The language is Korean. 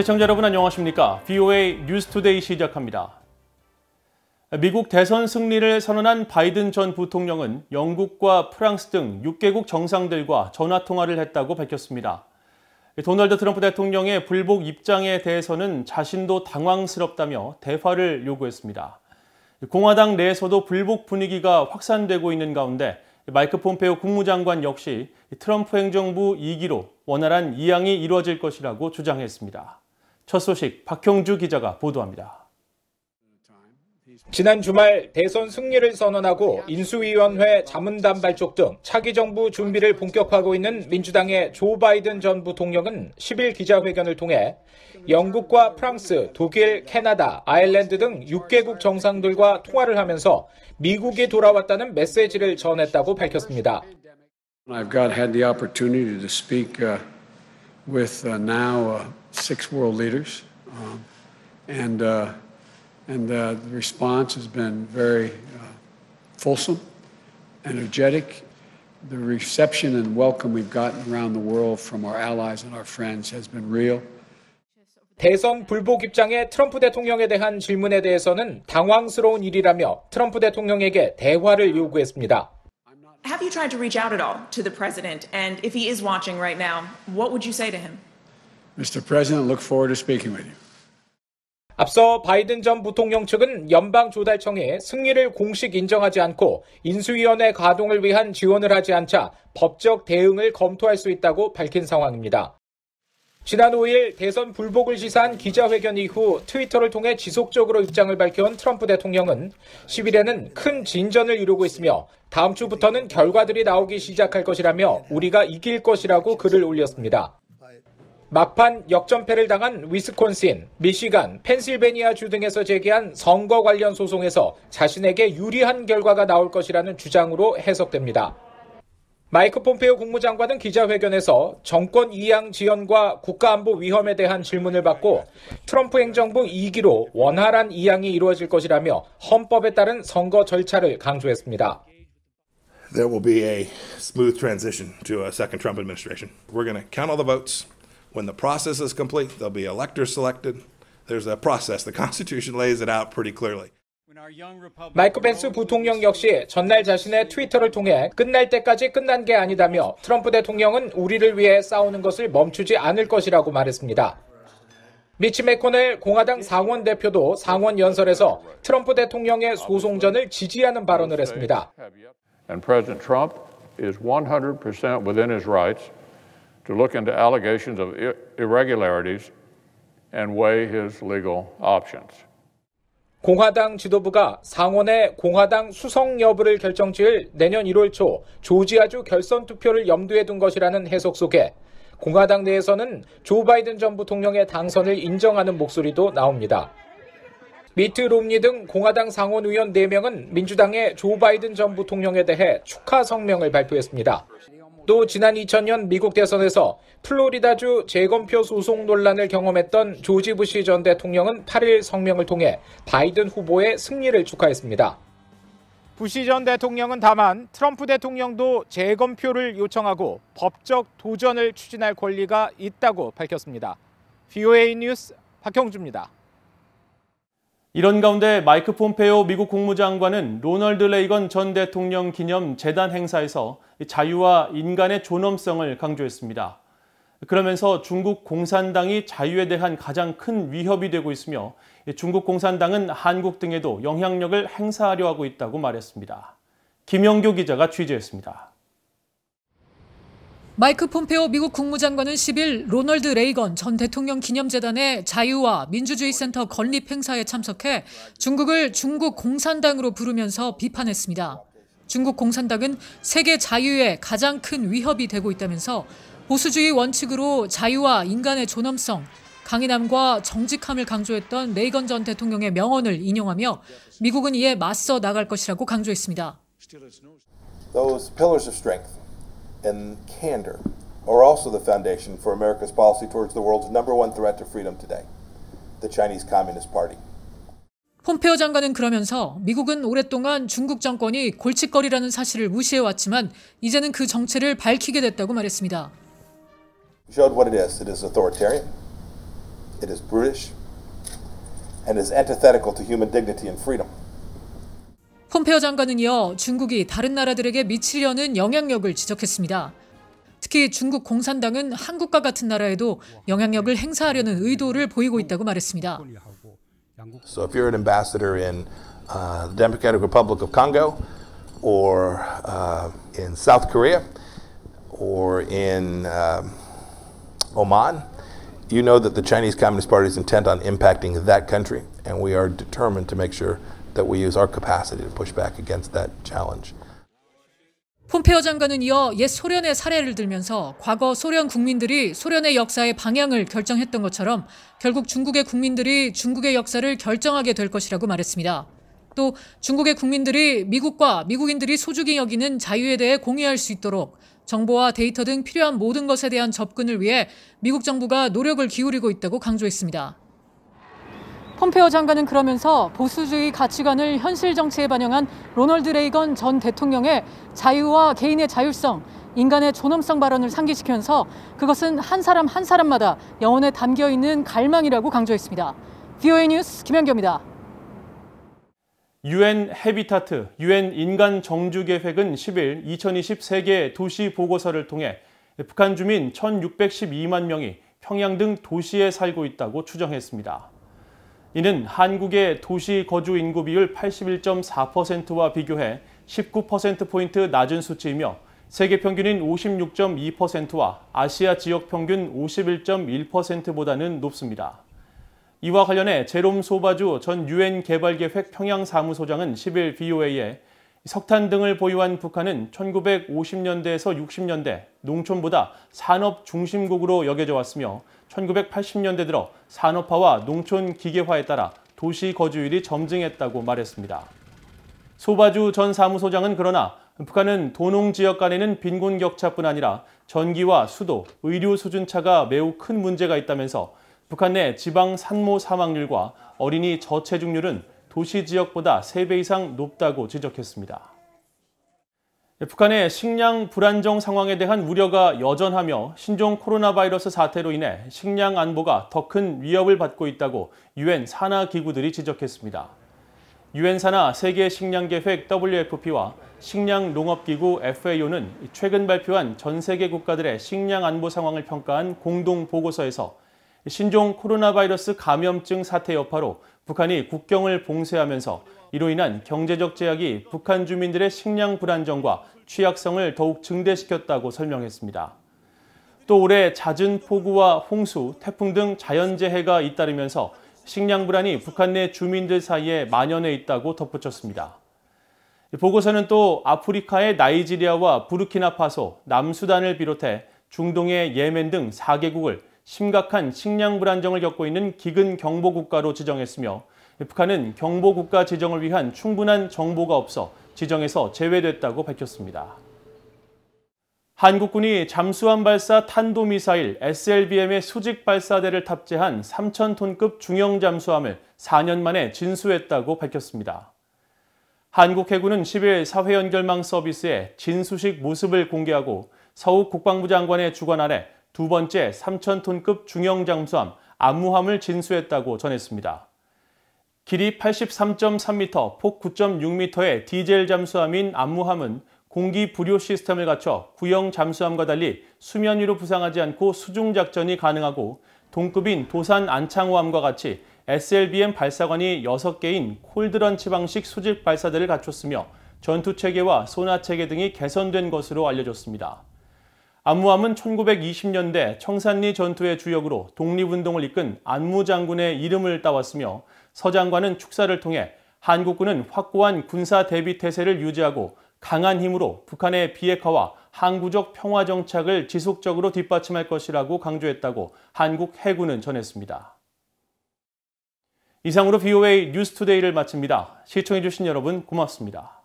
시청자 여러분 안녕하십니까? VOA 뉴스투데이 시작합니다. 미국 대선 승리를 선언한 바이든 전 부통령은 영국과 프랑스 등 6개국 정상들과 전화 통화를 했다고 밝혔습니다. 도널드 트럼프 대통령의 불복 입장에 대해서는 자신도 당황스럽다며 대화를 요구했습니다. 공화당 내에서도 불복 분위기가 확산되고 있는 가운데 마이크 폼페오 국무장관 역시 트럼프 행정부 2기로 원활한 이양이 이루어질 것이라고 주장했습니다. 첫 소식 박형주 기자가 보도합니다. 지난 주말 대선 승리를 선언하고 인수위원회 자문단 발족 등 차기 정부 준비를 본격화하고 있는 민주당의 조 바이든 전 부통령은 10일 기자회견을 통해 영국과 프랑스, 독일, 캐나다, 아일랜드 등 6개국 정상들과 통화를 하면서 미국이 돌아왔다는 메시지를 전했다고 밝혔습니다. I've got had the opportunity to speak uh, with uh, now uh, six world leaders, um, and uh, and uh, the response has been very uh, fulsome, energetic. The reception and welcome we've gotten around the world from our allies and our friends has been real. 대선 불복 입장의 트럼프 대통령에 대한 질문에 대해서는 당황스러운 일이라며 트럼프 대통령에게 대화를 요구했습니다. You tried to reach out at all to the president? And if he is watching right now, what would you say to him? Mr. President, look forward to speaking with you. 앞서 바이든 전 부통령 측은 연방조달청이 승리를 공식 인정하지 않고 인수위원회 가동을 위한 지원을 하지 않자 법적 대응을 검토할 수 있다고 밝힌 상황입니다. 지난 5일 대선 불복을 시사한 기자회견 이후 트위터를 통해 지속적으로 입장을 밝혀온 트럼프 대통령은 10일에는 큰 진전을 이루고 있으며 다음 주부터는 결과들이 나오기 시작할 것이라며 우리가 이길 것이라고 글을 올렸습니다. 막판 역전패를 당한 위스콘신, 미시간, 펜실베니아 주 등에서 제기한 선거 관련 소송에서 자신에게 유리한 결과가 나올 것이라는 주장으로 해석됩니다. 마이크 폼페오 국무장관은 기자회견에서 정권 이양 지연과 국가안보 위험에 대한 질문을 받고 트럼프 행정부 2기로 원활한 이양이 이루어질 것이라며 헌법에 따른 선거 절차를 강조했습니다. There will be a smooth transition to a second Trump administration. We're going to count all the votes. When the process is complete, there'll be electors selected. There's a process. The Constitution lays it out pretty clearly. 마이크 펜스 부통령 역시 전날 자신의 트위터를 통해 끝날 때까지 끝난 게 아니다며 트럼프 대통령은 우리를 위해 싸우는 것을 멈추지 않을 것이라고 말했습니다. 미치 메코넬 공화당 상원 대표도 상원 연설에서 트럼프 대통령의 소송전을 지지하는 발언을 했습니다. And President Trump is 100% within his rights to look into allegations of irregularities and weigh his legal options. 공화당 지도부가 상원의 공화당 수성 여부를 결정지을 내년 1월 초 조지아주 결선 투표를 염두에 둔 것이라는 해석 속에 공화당 내에서는 조 바이든 전 부통령의 당선을 인정하는 목소리도 나옵니다. 미트 롬니 등 공화당 상원 의원 4명은 민주당의 조 바이든 전 부통령에 대해 축하 성명을 발표했습니다. 또 지난 2000년 미국 대선에서 플로리다주 재검표 소송 논란을 경험했던 조지 부시 전 대통령은 8일 성명을 통해 바이든 후보의 승리를 축하했습니다. 부시 전 대통령은 다만 트럼프 대통령도 재검표를 요청하고 법적 도전을 추진할 권리가 있다고 밝혔습니다. VOA 뉴스 박형주입니다. 이런 가운데 마이크 폼페오 미국 국무장관은 로널드 레이건 전 대통령 기념 재단 행사에서 자유와 인간의 존엄성을 강조했습니다. 그러면서 중국 공산당이 자유에 대한 가장 큰 위협이 되고 있으며 중국 공산당은 한국 등에도 영향력을 행사하려 하고 있다고 말했습니다. 김영교 기자가 취재했습니다. 마이크 폼페오 미국 국무장관은 10일 로널드 레이건 전 대통령 기념재단의 자유와 민주주의 센터 건립 행사에 참석해 중국을 중국 공산당으로 부르면서 비판했습니다. 중국 공산당은 세계 자유에 가장 큰 위협이 되고 있다면서 보수주의 원칙으로 자유와 인간의 존엄성, 강인함과 정직함을 강조했던 레이건 전 대통령의 명언을 인용하며 미국은 이에 맞서 나갈 것이라고 강조했습니다. Those pillars of strength. and candor are also the foundation for America's policy towards the world's number one threat to freedom today, the Chinese Communist Party. 폼페오 장관은 그러면서 미국은 오랫동안 중국 정권이 골칫거리라는 사실을 무시해왔지만 이제는 그 정체를 밝히게 됐다고 말했습니다. Showed what it is. It is authoritarian. It is brutish and is antithetical to human dignity and freedom. 폼페오 장관은 이어 중국이 다른 나라들에게 미치려는 영향력을 지적했습니다. 특히 중국 공산당은 한국과 같은 나라에도 영향력을 행사하려는 의도를 보이고 있다고 말했습니다. So if you're an ambassador in uh, the Democratic Republic of Congo or uh, in South Korea or in um Oman, you know that the Chinese Communist Party is intent on impacting that country, and we are determined to make sure that we use our capacity to push back against that challenge. 폼페오 장관은 이어 옛 소련의 사례를 들면서 과거 소련 국민들이 소련의 역사의 방향을 결정했던 것처럼 결국 중국의 국민들이 중국의 역사를 결정하게 될 것이라고 말했습니다. 또 중국의 국민들이 미국과 미국인들이 소중히 여기는 자유에 대해 공유할 수 있도록 정보와 데이터 등 필요한 모든 것에 대한 접근을 위해 미국 정부가 노력을 기울이고 있다고 강조했습니다. 폼페오 장관은 그러면서 보수주의 가치관을 현실 정치에 반영한 로널드 레이건 전 대통령의 자유와 개인의 자율성, 인간의 존엄성 발언을 상기시키면서 그것은 한 사람 한 사람마다 영혼에 담겨 있는 갈망이라고 강조했습니다. VOA 뉴스 김현경입니다. 유엔 헤비타트, 유엔 인간 정주 계획은 10일 2020 세계 도시 보고서를 통해 북한 주민 1,612만 명이 평양 등 도시에 살고 있다고 추정했습니다. 이는 한국의 도시 거주 인구 비율 81.4%와 비교해 19%포인트 낮은 수치이며 세계 평균인 56.2%와 아시아 지역 평균 51.1%보다는 높습니다. 이와 관련해 제롬 소바주 전 유엔 개발계획 평양사무소장은 10일 BOA에 석탄 등을 보유한 북한은 1950년대에서 60년대 농촌보다 산업 중심국으로 여겨져 왔으며 1980년대 들어 산업화와 농촌 기계화에 따라 도시 거주율이 점증했다고 말했습니다. 소바주 전 사무소장은 그러나 북한은 도농 지역 간에는 빈곤 격차뿐 아니라 전기와 수도, 의료 수준 차가 매우 큰 문제가 있다면서 북한 내 지방 산모 사망률과 어린이 저체중률은 도시 지역보다 3배 이상 높다고 지적했습니다. 북한의 식량 불안정 상황에 대한 우려가 여전하며 신종 코로나 바이러스 사태로 인해 식량 안보가 더 큰 위협을 받고 있다고 유엔 산하 기구들이 지적했습니다. 유엔 산하 세계 식량 계획 WFP와 식량 농업 기구 FAO는 최근 발표한 전 세계 국가들의 식량 안보 상황을 평가한 공동 보고서에서 신종 코로나 바이러스 감염증 사태 여파로 북한이 국경을 봉쇄하면서 이로 인한 경제적 제약이 북한 주민들의 식량 불안정과 취약성을 더욱 증대시켰다고 설명했습니다. 또 올해 잦은 폭우와 홍수, 태풍 등 자연재해가 잇따르면서 식량 불안이 북한 내 주민들 사이에 만연해 있다고 덧붙였습니다. 보고서는 또 아프리카의 나이지리아와 부르키나파소, 남수단을 비롯해 중동의 예멘 등 4개국을 심각한 식량 불안정을 겪고 있는 기근 경보 국가로 지정했으며 북한은 경보 국가 지정을 위한 충분한 정보가 없어 지정에서 제외됐다고 밝혔습니다. 한국군이 잠수함 발사 탄도미사일 SLBM의 수직 발사대를 탑재한 3,000톤급 중형 잠수함을 4년 만에 진수했다고 밝혔습니다. 한국 해군은 10일 사회연결망 서비스에 진수식 모습을 공개하고 서욱 국방부 장관의 주관 아래 두 번째 3,000톤급 중형 잠수함 안무함을 진수했다고 전했습니다. 길이 83.3m, 폭 9.6m의 디젤 잠수함인 안무함은 공기 부료 시스템을 갖춰 구형 잠수함과 달리 수면 위로 부상하지 않고 수중 작전이 가능하고 동급인 도산 안창호함과 같이 SLBM 발사관이 6개인 콜드런치 방식 수직 발사대를 갖췄으며 전투 체계와 소나 체계 등이 개선된 것으로 알려졌습니다. 안무함은 1920년대 청산리 전투의 주역으로 독립운동을 이끈 안무 장군의 이름을 따왔으며 서 장관은 축사를 통해 한국군은 확고한 군사 대비 태세를 유지하고 강한 힘으로 북한의 비핵화와 항구적 평화 정착을 지속적으로 뒷받침할 것이라고 강조했다고 한국 해군은 전했습니다. 이상으로 VOA 뉴스투데이를 마칩니다. 시청해주신 여러분 고맙습니다.